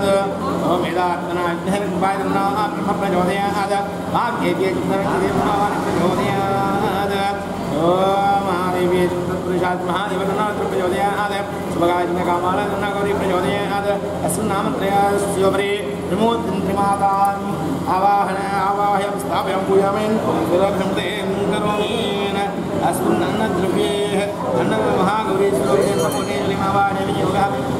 आद ओम वेदात्मना विद्महे विद्वाय ब्रह्मणा प्रचोदयाद वाग्देव्ये प्रचोदयाद ओम महादेव्ये पुरुषात् महादेवनाथ प्रचोदयाद शुभगायत्न कामालना गौरी प्रचोदयाद अस्मिन् नामत्रयस्योपरि त्रिमूर्तिमाताम् आवाहन आवाह्य स्थापयं पूजामेन् सुरभ्यं ते करोमेन अस्मिन् अन्नद्रव्ये अन्नमहागौरी स्वरूपे समुने लिमावाहने योगः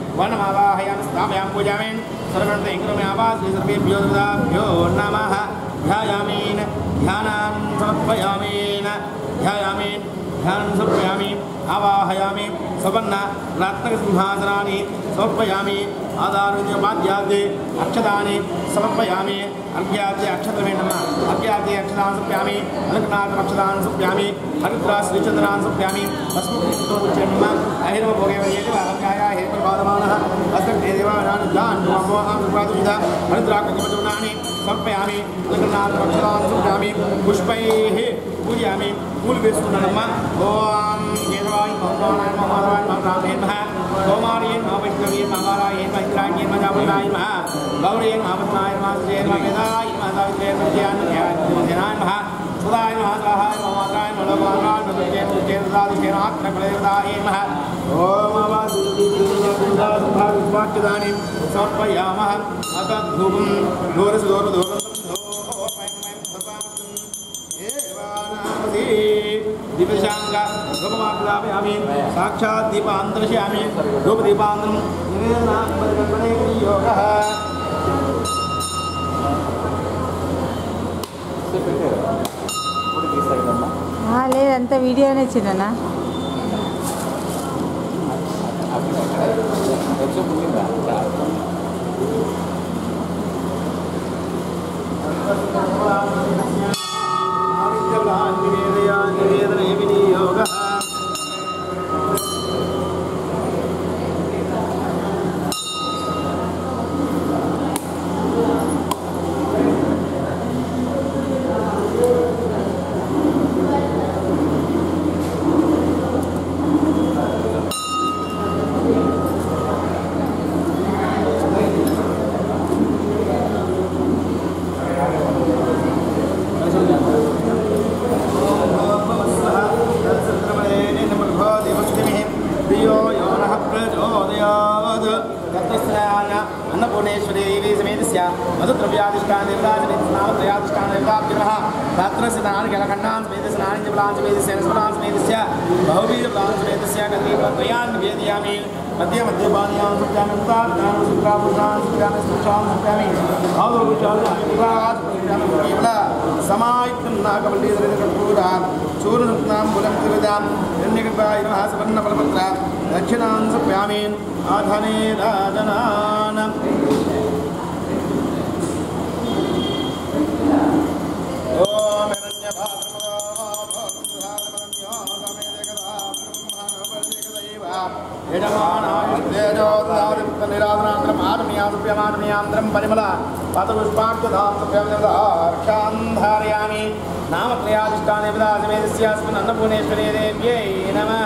वनमावाहयामि स्थापयामि पूजामीन् सर्वे करोमि आवासि भ्यो नमः ध्यायामीन् ध्यानं समर्पयामीन्, ध्यायामीन्, ध्यानं समर्पयामि आवाहयामि सवर्ण रत्नसिंहासनानि समर्पयामि आधारपाद्याद्ये अक्षदानि समर्पयामि अर्घ्याद्य अक्षतमे नमः अर्घ्याद्ये अक्षतान् समर्पयामि अलकनाथमक्षतान् समर्पयामि हरिद्रा श्रीचन्द्रान् समर्पयामि तस्मै नमः अहिरो भोगेवयेति वाहकाया हेतुर्बाधमानः अस्मभ्ये देवानान् जान् ममोहाम् उपादुषिता मनुद्राकृतिपचूर्णानि समर्पयामि लग्नान् पक्षतान् सूक्ष्णामि पुष्पैः पूजयामि कुलवेशूर्णम् ॐ केशवाय। भगवानाय महाराय महारामे नमः सोमार्ये महावैष्णवे महाराये महिन्द्राण्ये महाजापनाय नमः गौरे महापत्नाय महाश्रेय महावेदाय महासावित्रे महाज्ञानध्याय नमः सुदाय महाकाय ममाकाय मनोमाकाय मनोजे मुखे सुधादुखे नाक्रकलेदाये नमः ॐ अवादिवाक्यदानीं समर्पयामः अतः धूपं धूरसुदूरधूरं दीपशांग रूपमाप्लापयामि साक्षात् दीपान्तरश्यामि रूपदीपान्तरं योगः లేదంతా వీడియోనే చిన్న నివేదనే बहुबीजफलान् समेतस्य कतिपद्वयान् निवेदयामि मध्ये आधने राजनान्। निराधनान्द्रमानमीयान्द्रं परिमला पातपुष्पाक्षान्धारयामि नामत्रयाधिष्ठाने विदासमेतस्यास्मिन् अन्नपूर्णेश्वरे देव्यै नमः।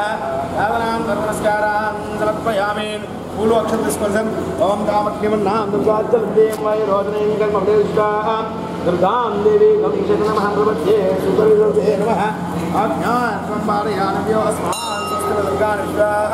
धावनां नमस्कारान् समर्पयामि पूर्वक्षत्रस्पर्शम् ॐ कामक्ष्मीमन्नां दुर्गाजलदेवाय रोदनैकल्मभेदिष्टाः दुर्गां देवी गमीशक नमः प्रपद्ये सुतविदे नमः आज्ञान् संपादयानव्यो अस्मान् दुर्गा विश्वाः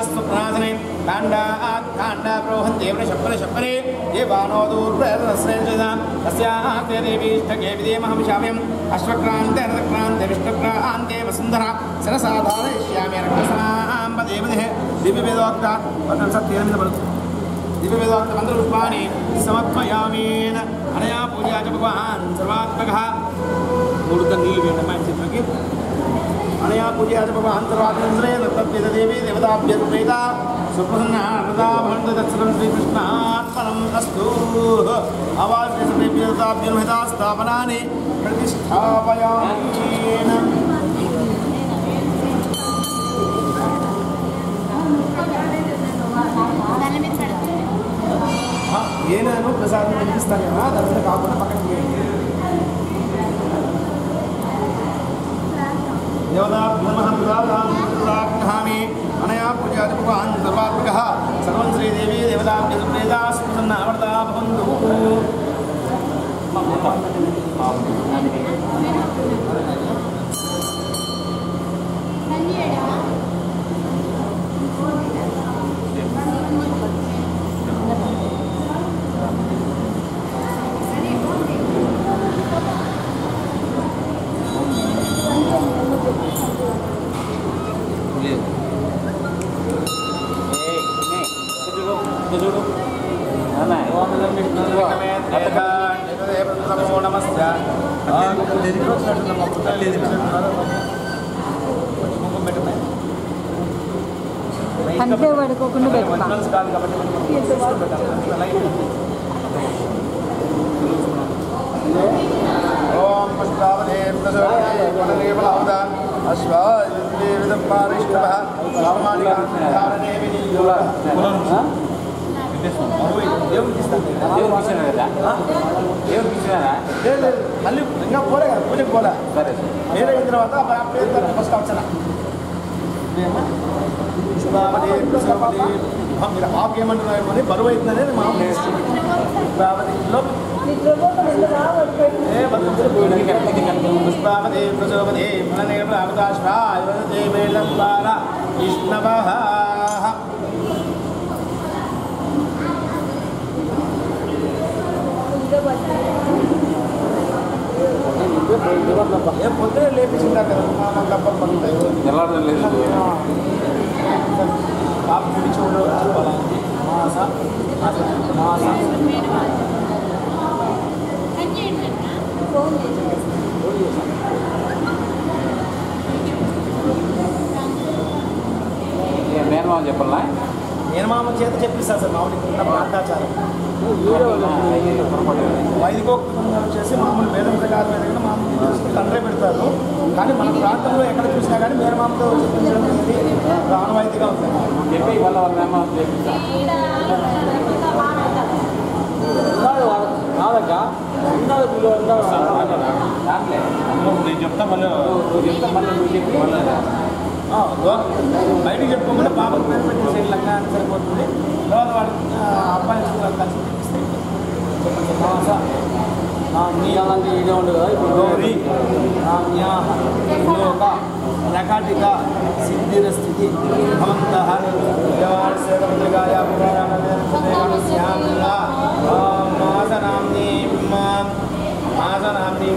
बन्धोर्वादस्वप्नासने काण्डात् काण्डा प्रोहन्ते वृषपरे देवानो दूर्प्रदस्रेञ्चिदां तस्याः देवीष्ठके विदेमहमिषाम्यम्। अश्वक्रान्ते रथक्रान्ते विष्णुक्रान्ते, वसुन्धरा। सरसाधारयिष्यामि रक्तसनाम्बदेवदेः दिव्यवेदोक्तात् वदन् सत्येन बरुत् दिव्यवेदान्त मन्त्रपुष्पाणि समर्पयामीन अनया पूजा च भगवान्, सर्वात्मकः। మూడు पूजयाजपवान्तरात्मन्त्रे दत्तप्येतदेवी देवताभ्यर्पेता सुप्रसन्नारदाभण्ड दत्सरं श्रीकृष्णात्मनम् अस्तु अवाश्रेष्ठेभ्यताभ्यर्हिता स्थापनानि प्रतिष्ठापयामि ఏనాను ప్రసాదం అందిస్తాను కదా దాంట్లో కాకుండా పక్కన చేయండి దేవతాభ్యమహందామి అనయా పూజాది భగవాన్ సర్వాత్మక సర్వం శ్రీదేవి దేవతాభ్య సుప్రేదా సుప్రసన్న అమృతా భవంతు లేదు మళ్ళీ ఇంకా పోలే కదా పూజకి పోలే సరే అయిన తర్వాత పేరు ఫస్ట్ వచ్చిన మీరు హాఫ్ ఏమంటున్నారేమో అని బరువు అవుతుందనే మా లోపు पुष्पापदे प्रसोपदे मनने प्राप्ताश्वाय वदते वेलम्बार विष्णवः పొద్దునే లేపించిందా కదా మా గప్పలు పడుతుంది. ఎలా లేదు పాప చూపించి ఉండవు మాస మాస. మేనమామ చెప్పాలా నేను మామ చేత చెప్పిస్తా సార్ మామూలు ఉన్న ప్రాంతాచారం వైదికోక్తంగా వచ్చేసి మామూలు వేదం ప్రకారం ఏదైనా మామూలు తండ్రే పెడతారు కానీ మన ప్రాంతంలో ఎక్కడ చూసినా కానీ మేరమామతో చెప్పించడం అనేది ఆనవాయితీగా ఉంది చెప్పి వాళ్ళ వాళ్ళ మేనమామ చెప్పిస్తా దాంట్లో నేను చెప్తా మళ్ళీ నువ్వు చెప్తా మళ్ళీ నువ్వు చెప్పి మళ్ళీ. బయటకు లో- బయటికి చెప్పుకోకుండా పాప పేరు పెట్టి సైడ్ లంగా అని సరిపోతుంది. తర్వాత వాడు అబ్బాయి కలిసి తెప్పిస్తాయి నీ అలాంటి వీడియో ఉండదు కదా ఇప్పుడు గౌరీ. నామ్యాహ లోక సిద్ధిర స్థితి భవంత. దేవాలయ శ్యామలా మాసనామ్నీం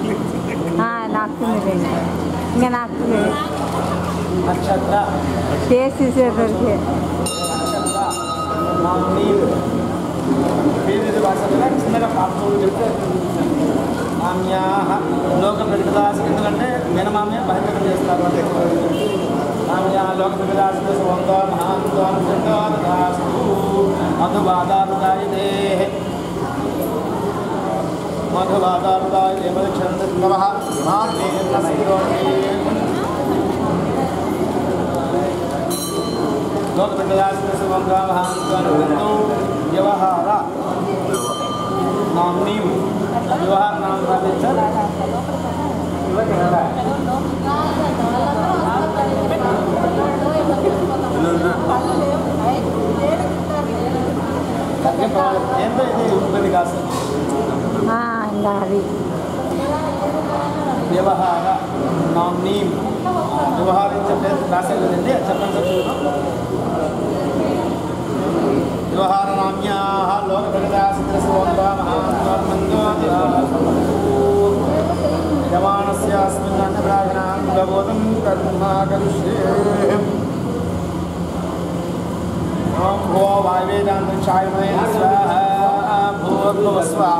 నాకుతుంది రే ఇంకా నాకుతుంది రే. నక్షత్ర టేస్ట్ చూసేసరికి నక్షత్ర నా నీవు పేరు ఇది భాషలో చిన్నగా పాపం చెప్తే మామ్యా లోక ప్రకటదాస్ ఎందుకంటే మేనమామ్య బహిర్గతం చేస్తారు అంటే మామ్యా లోక ప్రకటదాస్ సోందో మహాంతో చందో దాసు మహాంతో చందో వ్యవహార नाम नीम व्यवहार नाम प्राप्त ఏంటో ఇది ఇబ్బంది కాదు ఉండాలి. వ్యవహార నామినీ స్వాహ భూర్భువ స్వాహ.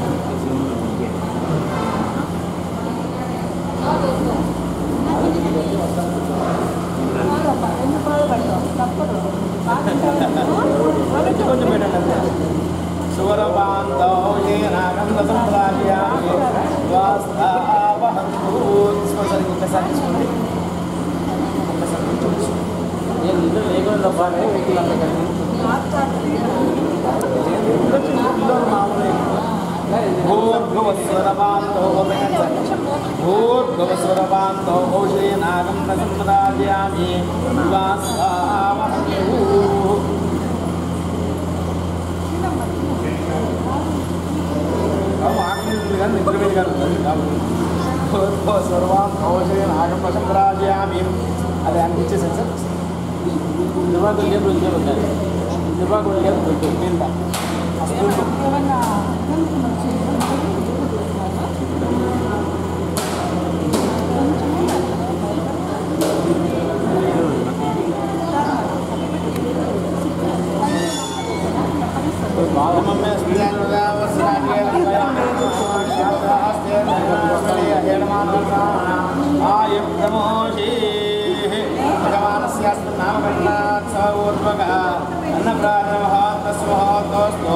సువరమాం గౌ కొంచెం పెట్టండి సువరపాంతో ఏనాగంధ సంప్రాయామి వాస్తావహంతు తీసుకోండి ఒక్కసారి తీసుకోండి ఒక్కసారి కూర్చోండి. నేను నిద్ర లేకుండా బాగా వెహికల్ అంతా కలిసి పిల్లలు మామూలే. భూర్భువస్వరపాంతో భూర్భువస్వరపాంతో ఓషేనాగంధ సంప్రాయామి వాస్తావహంతు ఆకలి కానీ నిద్ర మీద కాదు సర్వాన్ భోజన ఆగమ సంప్రాజ్యామి అది అనిపించేసాను సార్ దివాకులు లేపు ఉంటే ఉంటారు దివాకులు లేపు ఉంటే కింద भगवानस्यास्मन्नामकर्णात् स ऊर्वगः अन्नप्राणमः तस्मः तोस्तो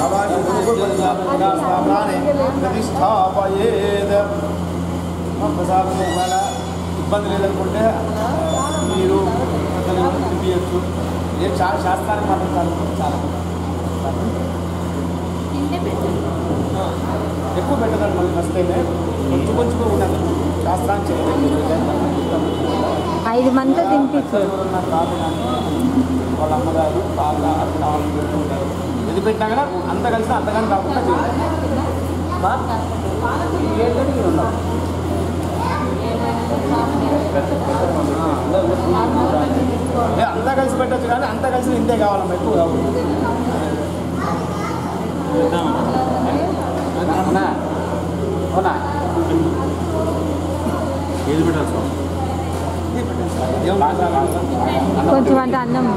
ప్రార్థన ప్రతిష్టాపయేద్ ప్రసాదం ఇవాళ ఇబ్బంది లేదనుకుంటే మీరు తినిపించచ్చు ఏ చాలా శాస్త్రానికి మాత్రం చాలా చాలా ఎక్కువ పెట్టదండి మళ్ళీ వస్తేనే. కొంచెం కొంచెం ఉండదు శాస్త్రాన్ని చెప్పలేదు ఐదు మంది తినిపించు ఎవరున్న తాత కానీ వాళ్ళ అమ్మగారు తాత అత్త వాళ్ళు పెడుతుంటారు ఇది పెట్టినా కూడా అంత కలిసి అంతగాని కాకుండా చేయాలి ఏంటంటే ఉన్నాం ఏ, అంతా కలిసి పెట్టచ్చు కానీ అంతా కలిసి ఇంతే కావాలమ్మా ఎక్కువ కావాలి అవునా అవునా ఏది పెట్టాలి సార్ కొంచెం అంటే అన్నం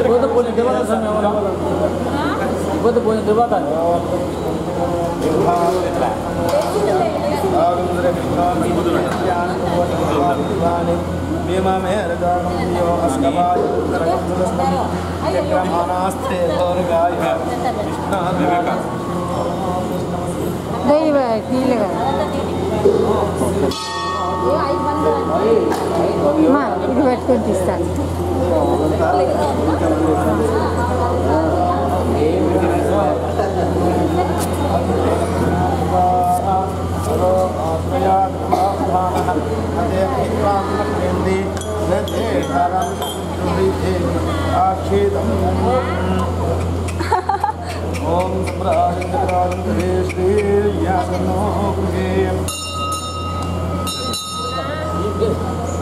ಇವತ್ತು ಪೂಜೆ ದಿವಸ ಸಮಯ ಇವತ್ತು ಪೂಜೆ ದಿವಸ ದೈವ ಕೀಳಗ Ma due al tuo distante. ॐ सम्राट्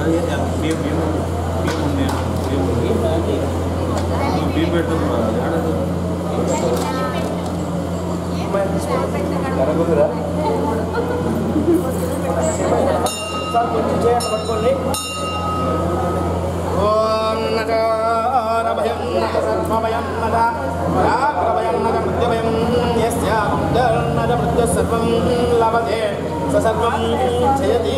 పోయిన దేవత దైవ తీయలేగా అమ్మా, ఇది పెట్టుకొని తీస్తాను ఓం శ్రీయాసనో గృహే ఓం నకారభయం నక సర్వభయం నక వ్యాఘ్రభయం నక మృత్యుభయం యస్య నక మృత్యు సర్వం లభతే స సర్వం జయతి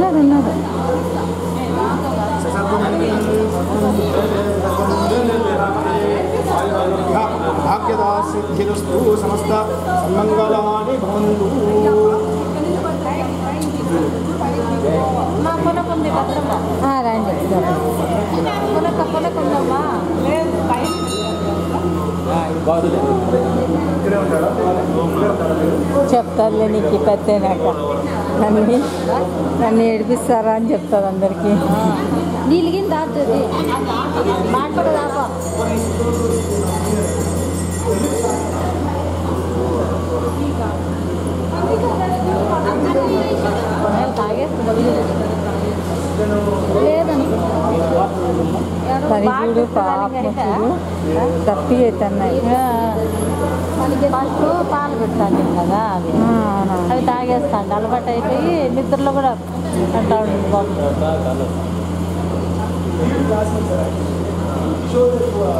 లేదు లేదు భాగ్యదా సిద్ధిరస్తు సమస్త సన్మంగళాని భవంతు రాండి. చెప్తారులే నీకు పెద్దనాక నన్ను నన్ను ఏడిపిస్తారా అని చెప్తారు అందరికీ. నీళ్ళకి దాటుతుంది మాట్లాడ చూడు పాప తప్పి అవుతున్నాయి ఫస్ట్ పాలు పెడతాను కదా అవి. అవి తాగేస్తాను అలవాటు అయిపోయి నిద్రలో కూడా అంటా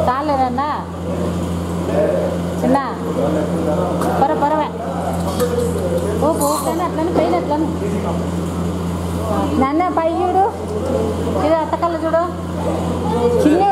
తాలేరన్నా చిన్న? పర పరవే. ఓ పోతాను అట్లని పైన అట్లని. నాన్న పై చూడు ఇది అత్తకల్ల చూడు. చిన్ను.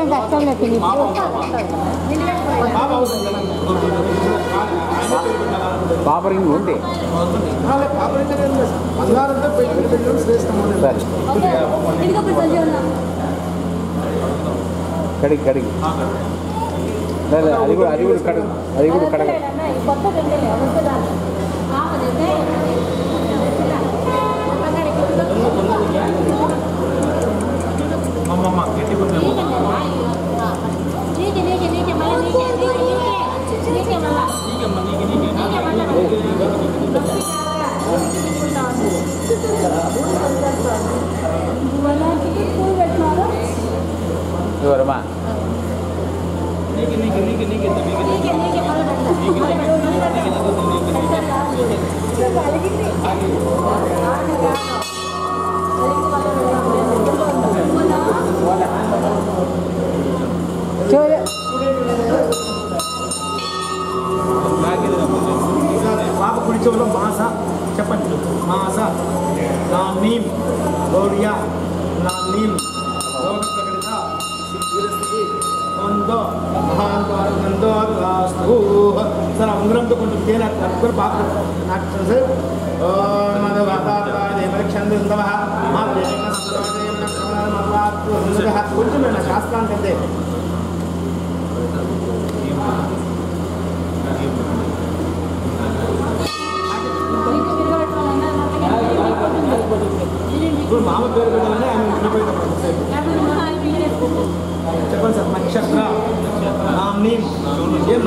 ఏం కష్టం లేదు పాపరింగ్ ఉంది కడిగి. కడిగి లేదు అది కూడా అది కూడా కడగ అది కూడా కడగ. Thank. keluar rumah Coba Vijayanath ముగ్గురు బాబు నాకు తెలుసు కొంచెం నేను శాస్త్రాన్ని కంటే ఇప్పుడు మామ పేరు పెట్టాలని ఆయన ఉండిపోయినప్పుడు చెప్పండి సార్ నక్షత్ర నామ్ని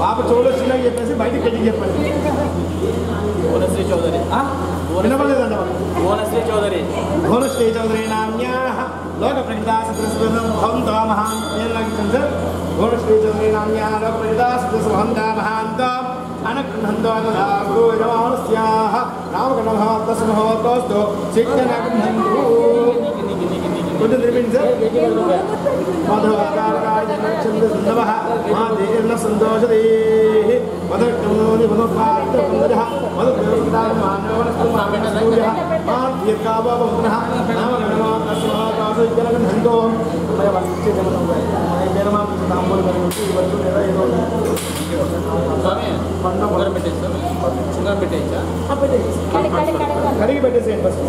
పాప చెవులో చిన్నగా చెప్పేసి బయటికి గట్టిగా చెప్పండి భువనశ్రీ చౌదరి ఆ? వినపడలేదండి వాళ్ళు భువనశ్రీ చౌదరి భువనశ్రీ చౌదరి నామ్యా లోక ప్రకృతాసృతం భవంతో మహాన్ ఏం లాగించాను సార్ భువనశ్రీ చౌదరి నామ్యా లోక ప్రకృతాసృతం భవంతా మహాంతో అనగృహంతో అనురాగు యజమానస్యాః నామగణభావతస్ మహోతోస్తు శిక్షణగృహంతు కొంచెం తిరిగింది సార్ మధుకారకాయ చంద్రసుందవః మా దేర్న సంతోషదేః మధుర్కమోని మధుపాత్రపుందరః మధుప్రవృత్తాయ మానవనస్తు మానసూర్యः మా దీర్ఘావబహునః నామగణమా తస్మాకాశ జలగంధంతో మరి వచ్చే జనం మేనమా తాంబూలు కలిగి ఇవ్వచ్చు లేదా ఏదో స్వామి ఉంగరం పెట్టేసి ఉంగరం పెట్టేయచ్చా కడిగి పెట్టేసేయండి ఫస్ట్